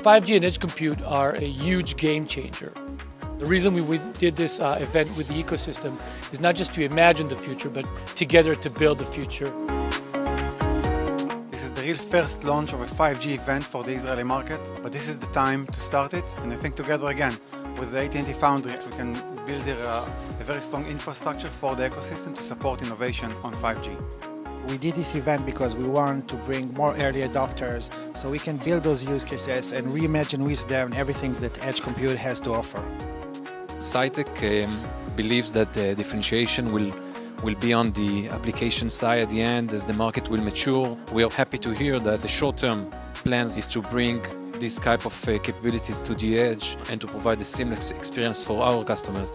5G and edge compute are a huge game changer. The reason we did this uh, event with the ecosystem is not just to imagine the future, but together to build the future. This is the real first launch of a 5G event for the Israeli market, but this is the time to start it, and I think together again, with the AT&T Foundry, we can build a, a very strong infrastructure for the ecosystem to support innovation on 5G. We did this event because we want to bring more early adopters so we can build those use cases and reimagine with them everything that edge compute has to offer. Scitech um, believes that the differentiation will will be on the application side at the end as the market will mature. We are happy to hear that the short-term plan is to bring this type of uh, capabilities to the edge and to provide a seamless experience for our customers.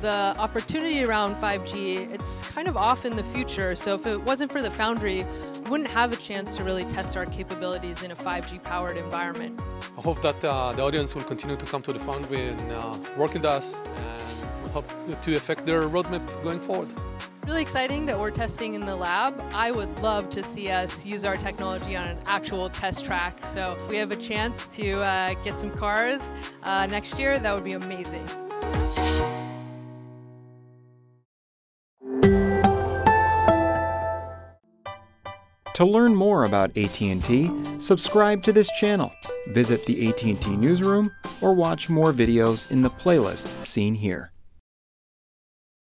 The opportunity around 5G, it's kind of off in the future, so if it wasn't for the Foundry, we wouldn't have a chance to really test our capabilities in a 5G powered environment. I hope that uh, the audience will continue to come to the Foundry and uh, work with us and we hope to affect their roadmap going forward. Really exciting that we're testing in the lab. I would love to see us use our technology on an actual test track. So we have a chance to uh, get some cars uh, next year, that would be amazing. To learn more about AT&T, subscribe to this channel, visit the AT&T newsroom, or watch more videos in the playlist seen here.